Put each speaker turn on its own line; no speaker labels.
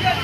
Yeah.